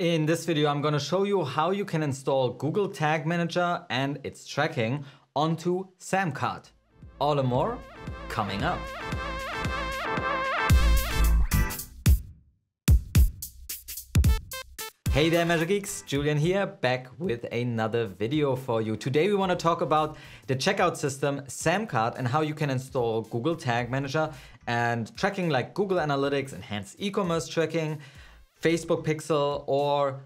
In this video, I'm going to show you how you can install Google Tag Manager and its tracking onto SAMcart. All and more coming up. Hey there Measure Geeks, Julian here, back with another video for you. Today we want to talk about the checkout system SAMcart and how you can install Google Tag Manager and tracking like Google Analytics, enhanced e-commerce tracking, Facebook Pixel or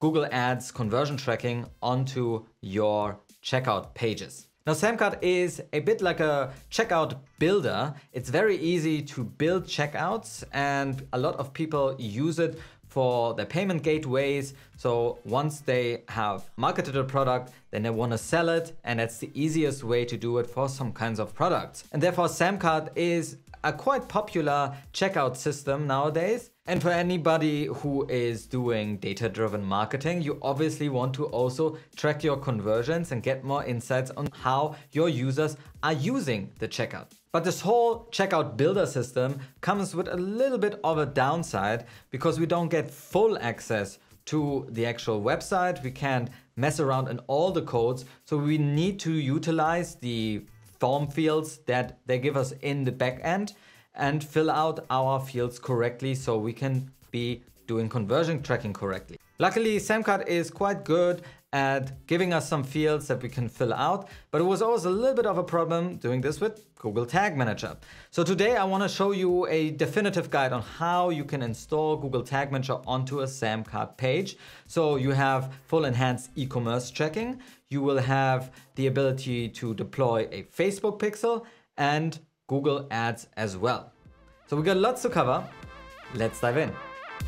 Google Ads conversion tracking onto your checkout pages. Now SAMcart is a bit like a checkout builder. It's very easy to build checkouts and a lot of people use it for their payment gateways. So once they have marketed a product, then they want to sell it. And that's the easiest way to do it for some kinds of products. And therefore SAMcart is a quite popular checkout system nowadays. And for anybody who is doing data driven marketing, you obviously want to also track your conversions and get more insights on how your users are using the checkout. But this whole checkout builder system comes with a little bit of a downside because we don't get full access to the actual website. We can't mess around in all the codes. So we need to utilize the form fields that they give us in the backend and fill out our fields correctly so we can be doing conversion tracking correctly. Luckily, SAMcart is quite good at giving us some fields that we can fill out, but it was always a little bit of a problem doing this with Google Tag Manager. So today I want to show you a definitive guide on how you can install Google Tag Manager onto a SAMcart page. So you have full enhanced e-commerce tracking, you will have the ability to deploy a Facebook pixel and Google Ads as well. So we got lots to cover. Let's dive in.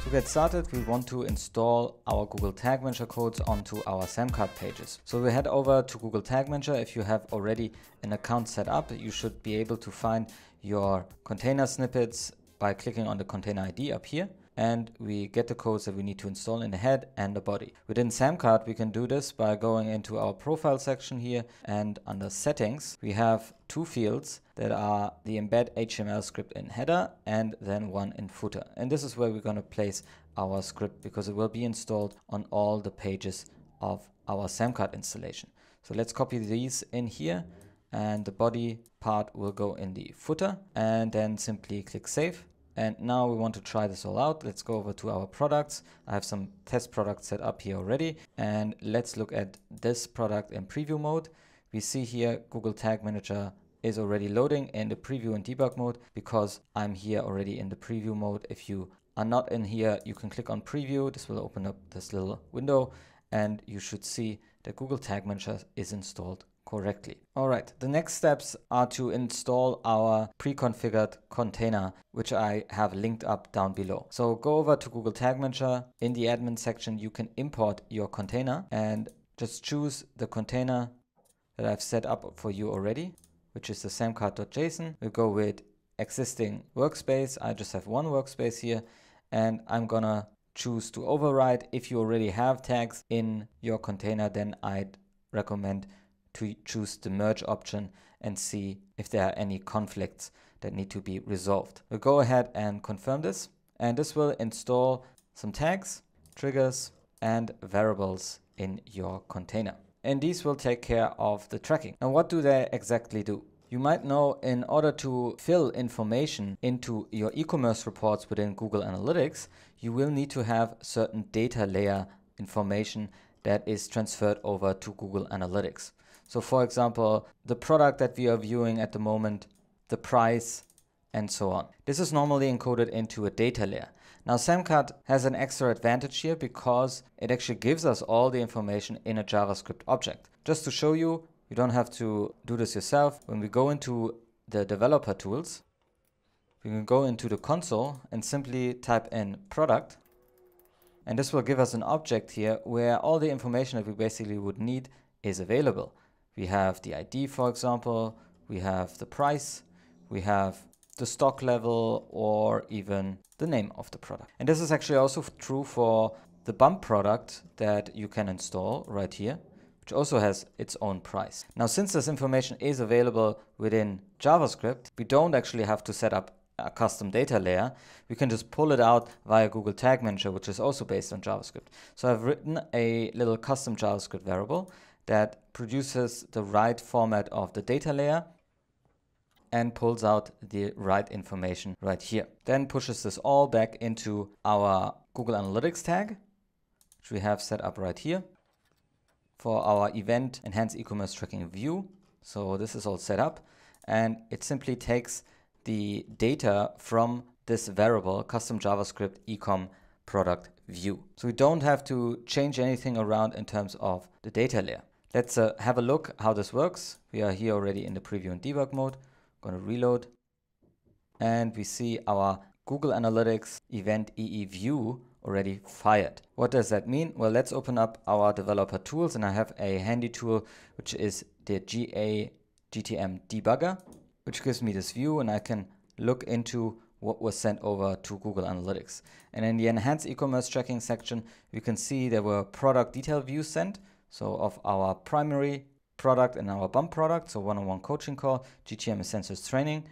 To get started, we want to install our Google Tag Manager codes onto our SAMcart pages. So we head over to Google Tag Manager. If you have already an account set up, you should be able to find your container snippets by clicking on the container ID up here and we get the codes that we need to install in the head and the body. Within SAMcart, we can do this by going into our profile section here and under settings, we have two fields that are the embed HTML script in header and then one in footer. And this is where we're going to place our script because it will be installed on all the pages of our SAMcart installation. So let's copy these in here and the body part will go in the footer and then simply click save and now we want to try this all out. Let's go over to our products. I have some test products set up here already. And let's look at this product in preview mode. We see here Google Tag Manager is already loading in the preview and debug mode because I'm here already in the preview mode. If you are not in here, you can click on preview. This will open up this little window and you should see that Google Tag Manager is installed correctly. All right, the next steps are to install our pre-configured container, which I have linked up down below. So go over to Google Tag Manager. In the admin section, you can import your container and just choose the container that I've set up for you already, which is the samcart.json. We'll go with existing workspace. I just have one workspace here and I'm gonna choose to override. If you already have tags in your container, then I'd recommend to choose the merge option and see if there are any conflicts that need to be resolved. We'll go ahead and confirm this and this will install some tags, triggers and variables in your container. And these will take care of the tracking. Now what do they exactly do? You might know in order to fill information into your e-commerce reports within Google Analytics, you will need to have certain data layer information that is transferred over to Google Analytics. So for example, the product that we are viewing at the moment, the price, and so on. This is normally encoded into a data layer. Now SAMcart has an extra advantage here because it actually gives us all the information in a JavaScript object. Just to show you, you don't have to do this yourself. When we go into the developer tools, we can go into the console and simply type in product. And this will give us an object here where all the information that we basically would need is available. We have the ID, for example, we have the price, we have the stock level or even the name of the product. And this is actually also true for the bump product that you can install right here, which also has its own price. Now, since this information is available within JavaScript, we don't actually have to set up a custom data layer, we can just pull it out via Google Tag Manager, which is also based on JavaScript. So I've written a little custom JavaScript variable that produces the right format of the data layer and pulls out the right information right here. Then pushes this all back into our Google Analytics tag, which we have set up right here for our event enhanced e-commerce tracking view. So this is all set up and it simply takes the data from this variable custom JavaScript ecom product view. So we don't have to change anything around in terms of the data layer. Let's uh, have a look how this works. We are here already in the preview and debug mode. I'm going to reload and we see our Google Analytics event EE view already fired. What does that mean? Well, let's open up our developer tools and I have a handy tool which is the GA GTM debugger which gives me this view and I can look into what was sent over to Google Analytics. And in the enhanced e-commerce tracking section, you can see there were product detail views sent. So of our primary product and our bump product, so one-on-one -on -one coaching call, GTM Essentials training,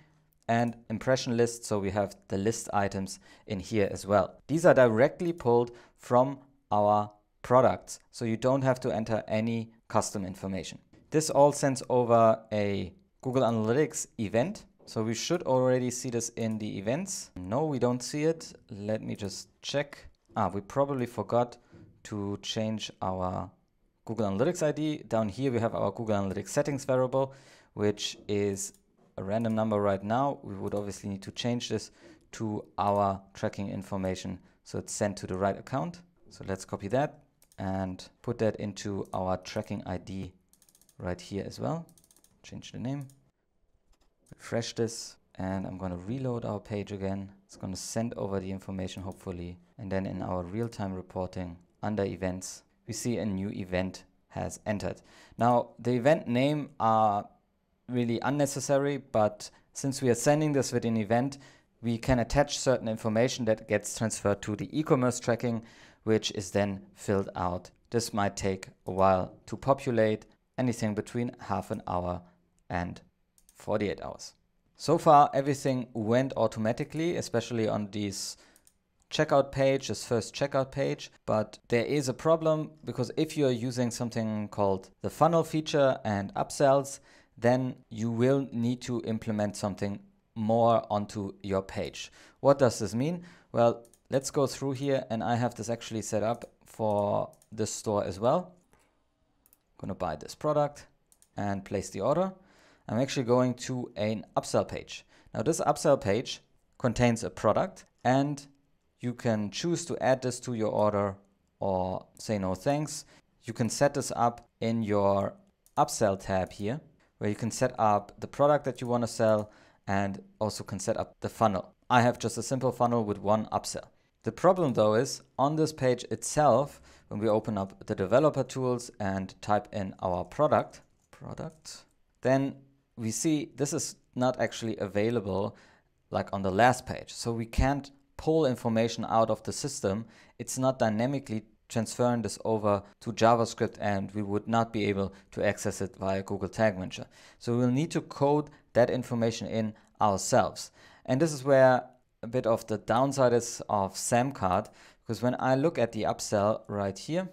and impression list. So we have the list items in here as well. These are directly pulled from our products. So you don't have to enter any custom information. This all sends over a Google Analytics event. So we should already see this in the events. No, we don't see it. Let me just check. Ah, we probably forgot to change our Google Analytics ID. Down here we have our Google Analytics settings variable, which is a random number right now. We would obviously need to change this to our tracking information so it's sent to the right account. So let's copy that and put that into our tracking ID right here as well change the name, refresh this, and I'm going to reload our page again. It's going to send over the information, hopefully. And then in our real-time reporting, under events, we see a new event has entered. Now, the event name are really unnecessary, but since we are sending this with an event, we can attach certain information that gets transferred to the e-commerce tracking, which is then filled out. This might take a while to populate, anything between half an hour and 48 hours. So far, everything went automatically, especially on this checkout page, this first checkout page. But there is a problem because if you're using something called the funnel feature and upsells, then you will need to implement something more onto your page. What does this mean? Well, let's go through here and I have this actually set up for this store as well. I'm gonna buy this product and place the order. I'm actually going to an upsell page. Now this upsell page contains a product and you can choose to add this to your order or say no thanks. You can set this up in your upsell tab here where you can set up the product that you want to sell and also can set up the funnel. I have just a simple funnel with one upsell. The problem though is on this page itself, when we open up the developer tools and type in our product, product, then we see this is not actually available like on the last page. So we can't pull information out of the system. It's not dynamically transferring this over to JavaScript and we would not be able to access it via Google Tag Manager. So we'll need to code that information in ourselves. And this is where a bit of the downside is of SamCart because when I look at the upsell right here,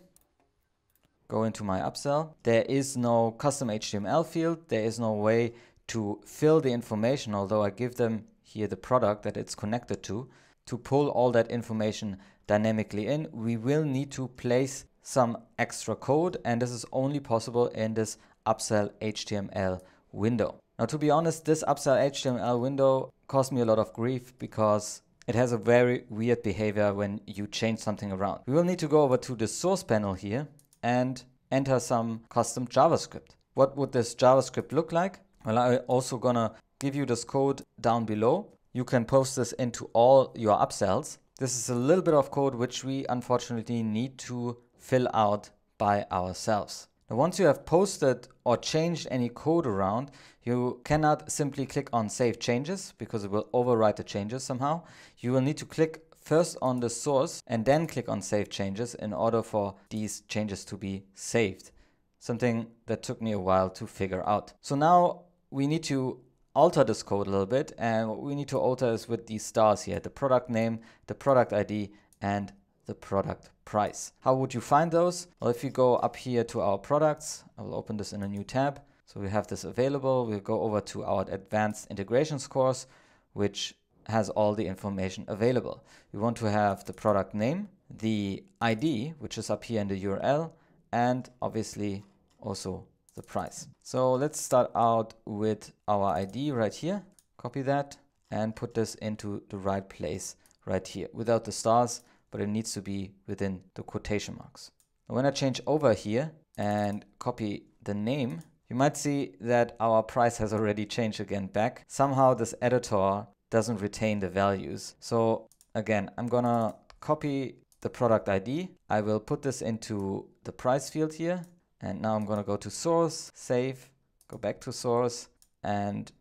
go into my upsell. There is no custom HTML field. There is no way to fill the information, although I give them here the product that it's connected to. To pull all that information dynamically in, we will need to place some extra code and this is only possible in this upsell HTML window. Now to be honest, this upsell HTML window caused me a lot of grief because it has a very weird behavior when you change something around. We will need to go over to the source panel here and enter some custom JavaScript. What would this JavaScript look like? Well, I'm also gonna give you this code down below. You can post this into all your upsells. This is a little bit of code which we unfortunately need to fill out by ourselves. Now, once you have posted or changed any code around, you cannot simply click on save changes because it will overwrite the changes somehow. You will need to click first on the source and then click on save changes in order for these changes to be saved. Something that took me a while to figure out. So now we need to alter this code a little bit. And what we need to alter is with these stars here, the product name, the product ID, and the product price. How would you find those? Well, if you go up here to our products, I will open this in a new tab. So we have this available. We'll go over to our advanced integrations course, which has all the information available. We want to have the product name, the ID, which is up here in the URL, and obviously also the price. So let's start out with our ID right here. Copy that and put this into the right place right here without the stars, but it needs to be within the quotation marks. when I change over here and copy the name, you might see that our price has already changed again back. Somehow this editor doesn't retain the values. So again, I'm gonna copy the product ID. I will put this into the price field here. And now I'm gonna go to source, save, go back to source, and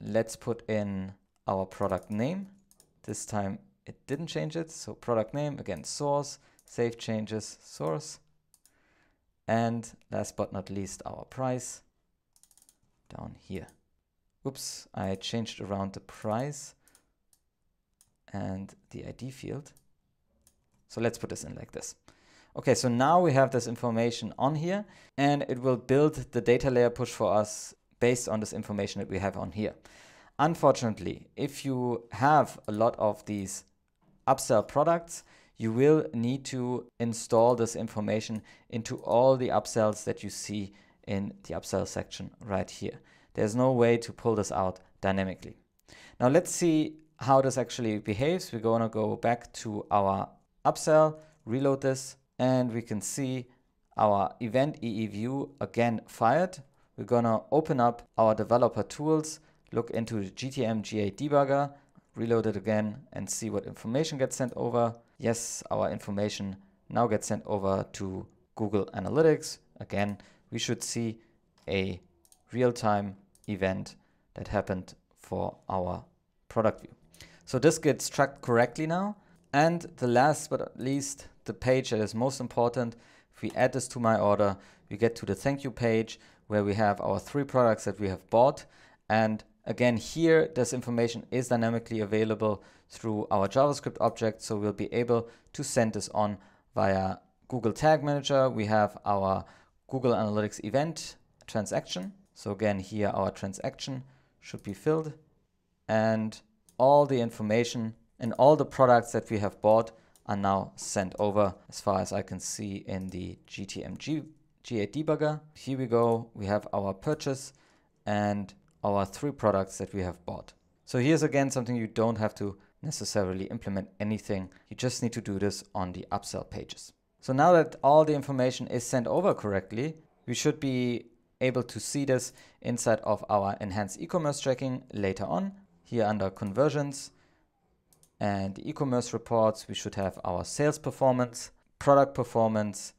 let's put in our product name. This time it didn't change it. So product name, again, source, save changes, source. And last but not least, our price down here. Oops, I changed around the price and the ID field. So let's put this in like this. Okay, so now we have this information on here and it will build the data layer push for us based on this information that we have on here. Unfortunately, if you have a lot of these upsell products, you will need to install this information into all the upsells that you see in the upsell section right here. There's no way to pull this out dynamically. Now let's see how this actually behaves. We're going to go back to our upsell, reload this, and we can see our event EE view again fired. We're to open up our developer tools, look into the GTM GA debugger, reload it again and see what information gets sent over. Yes, our information now gets sent over to Google Analytics. Again, we should see a real-time event that happened for our product view. So this gets tracked correctly now. And the last but not least, the page that is most important, if we add this to my order, we get to the thank you page where we have our three products that we have bought. And again, here, this information is dynamically available through our JavaScript object. So we'll be able to send this on via Google Tag Manager. We have our Google Analytics event transaction. So again, here our transaction should be filled and all the information and all the products that we have bought are now sent over as far as I can see in the GTM GA debugger. Here we go. We have our purchase and our three products that we have bought. So here's again something you don't have to necessarily implement anything. You just need to do this on the upsell pages. So now that all the information is sent over correctly, we should be able to see this inside of our enhanced e-commerce tracking later on. Here under conversions and e-commerce reports, we should have our sales performance, product performance,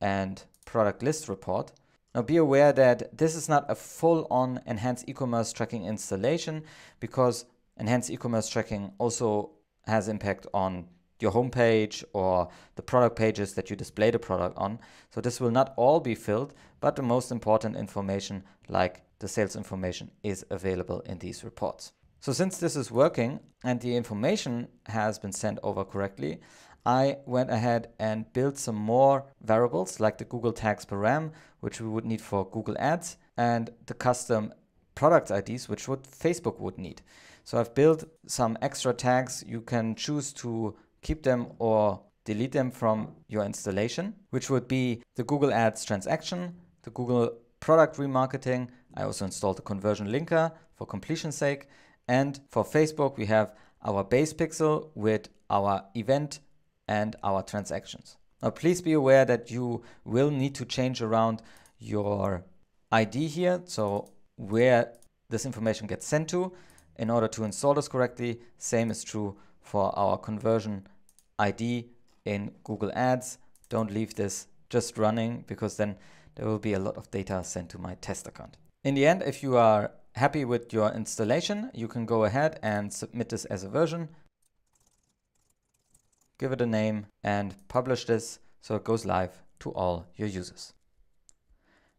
and product list report. Now be aware that this is not a full-on enhanced e-commerce tracking installation because enhanced e-commerce tracking also has impact on your homepage or the product pages that you display the product on. So this will not all be filled, but the most important information like the sales information is available in these reports. So since this is working and the information has been sent over correctly, I went ahead and built some more variables like the Google tags param, which we would need for Google Ads, and the custom product IDs, which would Facebook would need. So I've built some extra tags. You can choose to keep them or delete them from your installation, which would be the Google Ads transaction, the Google product remarketing. I also installed the conversion linker for completion's sake. And for Facebook, we have our base pixel with our event and our transactions. Now, please be aware that you will need to change around your ID here. So where this information gets sent to in order to install this correctly. Same is true for our conversion ID in Google Ads. Don't leave this just running because then there will be a lot of data sent to my test account. In the end, if you are happy with your installation, you can go ahead and submit this as a version, give it a name and publish this so it goes live to all your users.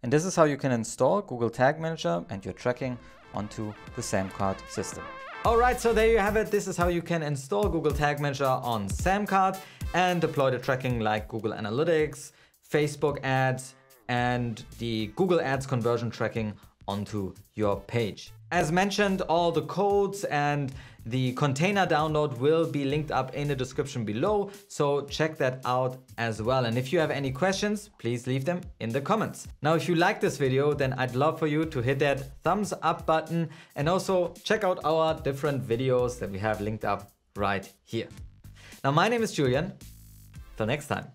And this is how you can install Google Tag Manager and your tracking onto the SAMcart system. Alright, so there you have it. This is how you can install Google Tag Manager on SAMcart and deploy the tracking like Google Analytics, Facebook ads, and the Google Ads conversion tracking onto your page. As mentioned, all the codes and the container download will be linked up in the description below, so check that out as well. And if you have any questions, please leave them in the comments. Now, if you like this video, then I'd love for you to hit that thumbs up button and also check out our different videos that we have linked up right here. Now, my name is Julian. Till next time.